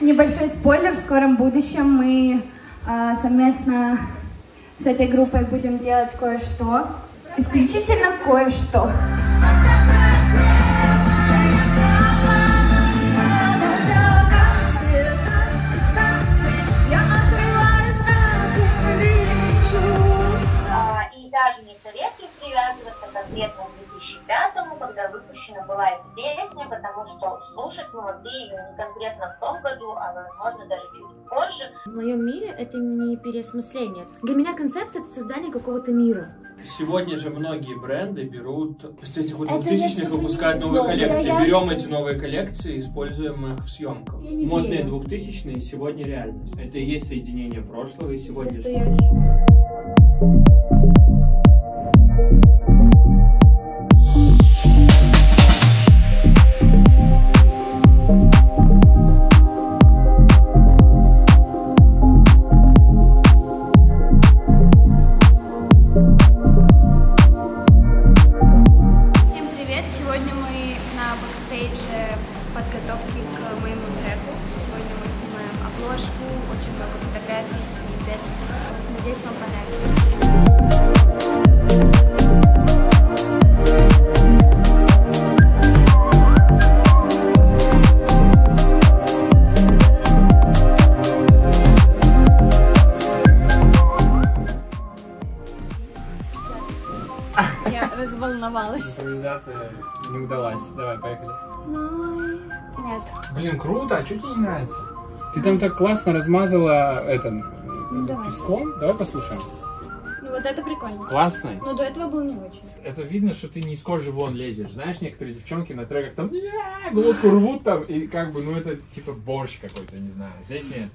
Небольшой спойлер, в скором будущем мы э, совместно с этой группой будем делать кое-что. Исключительно кое-что. А, И даже не советую привязываться к 2005 когда выпущена была эта песня, потому что слушать мы могли ее не конкретно в том году, а возможно даже чуть позже. В моем мире это не переосмысление. Для меня концепция это создание какого-то мира. Сегодня же многие бренды берут, после этих вот Это 2000 я выпускают новые коллекции. Я Берем щас- эти новые коллекции и используем их в съемках. Я не Модные. 2000 сегодня реальность. Это и есть соединение прошлого и сегодняшнего. На бэкстейдже подготовки к моему треку. Сегодня мы снимаем обложку, очень много фотографий, снипет. Надеюсь, вам понравится. Я разволновалась. Импровизация не удалась. Давай, поехали. Нет. Блин, круто, а что тебе не нравится? Ты там так классно размазала это давай. песком. Давай послушаем. Ну вот это прикольно. Классно. Но до этого было не очень. Это видно, что ты не из кожи вон лезешь. Знаешь, некоторые девчонки на треках там глотку рвут там, и как бы, ну это типа борщ какой-то, не знаю. Здесь нет.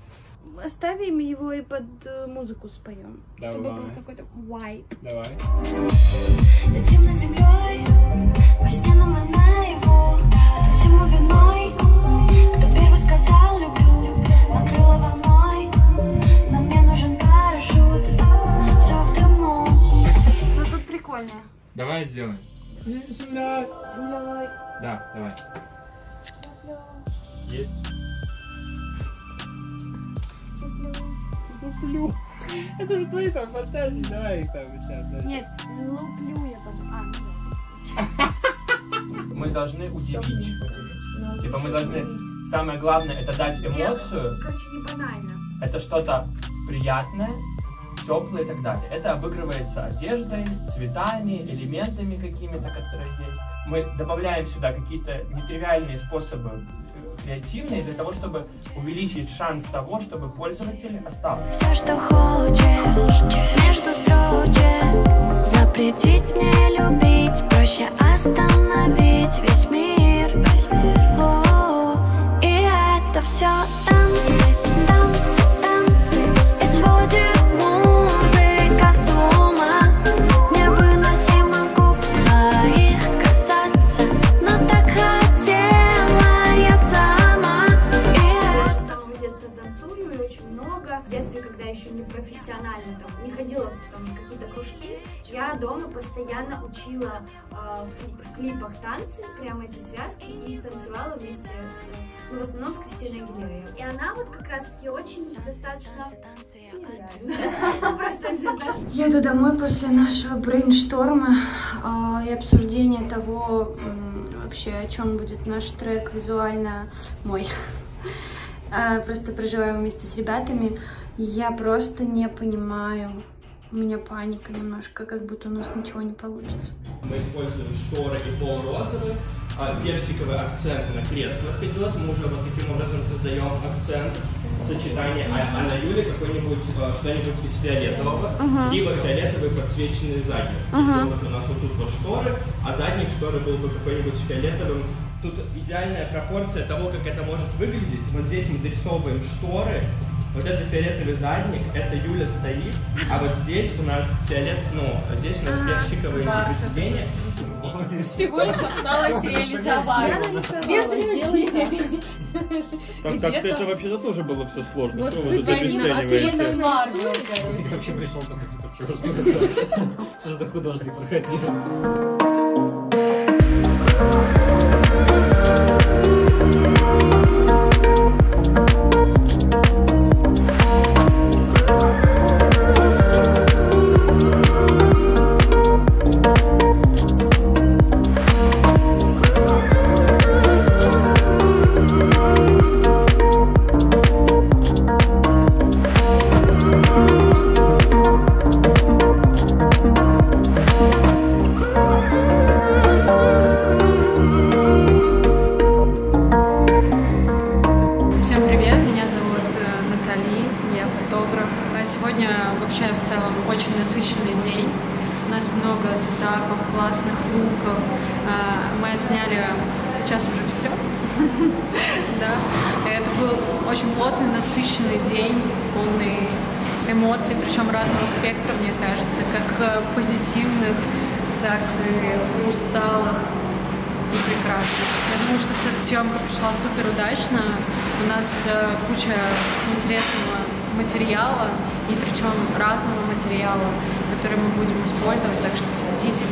Оставим его и под э, музыку споем. Чтобы был какой-то вайп. Давай. Над землей, во сне нам она его, кто всему виной, кто первый сказал люблю, накрыло волной, нам не нужен парашют, все в дыму. Ну тут прикольно. Давай сделаем. Земля. Землей. Да, давай. Есть. Люблю. Это же твои там фантазии, давай их там сейчас. Нет, люблю я потом. А, ну да. Мы должны удивить. Ну, Типа мы должны... удивить. Самое главное это дать эмоцию. Короче, не банально. Это что-то приятное, теплое и так далее. Это обыгрывается одеждой, цветами, элементами какими-то, которые есть. Мы добавляем сюда какие-то нетривиальные способы креативные для того, чтобы увеличить шанс того, чтобы пользователь остался. Все, что хочешь, между строчек, запретить мне любить, проще остановить профессионально, там, не ходила там, в какие-то кружки, я дома постоянно учила э, в кли- в клипах танцы, прямо эти связки, и танцевала вместе с, ну, в основном с Кристиной Агилерой. И она вот как раз-таки очень достаточно Еду домой после нашего брейншторма а, и обсуждения того, вообще, о чем будет наш трек визуально мой. А, Просто проживаю вместе с ребятами. Я просто не понимаю. У меня паника немножко, как будто у нас ничего не получится. Мы используем шторы и пол розовый, а персиковый акцент на креслах идет. Мы уже вот таким образом создаем акцент сочетание, а, а на Юле какой-нибудь э, что-нибудь из фиолетового, либо фиолетовый подсвеченный задник. Есть вот у нас вот тут вот шторы, а задник шторы был бы какой-нибудь фиолетовым. Тут идеальная пропорция того, как это может выглядеть. Вот здесь мы дорисовываем шторы, вот это фиолетовый задник, это Юля стоит, а вот здесь у нас фиолет, ну, а здесь у нас персиковые типа сиденья. Всего лишь осталось реализовать. Без людей. Так, так это вообще-то тоже было все сложно. Вот вы тут обесцениваете? Ты вообще пришел такой, типа, что за художник проходил? фотограф. А сегодня вообще в целом очень насыщенный день. У нас много сетапов, классных луков. А, Мы отсняли сейчас уже все. Да. Это был очень плотный, насыщенный день, полный эмоций, причем разного спектра, мне кажется, как э, позитивных, так и усталых и прекрасных. Я думаю, что эта съемка прошла супер удачно. У нас э, куча интересного материала, и причем разного материала, который мы будем использовать. Так что следите.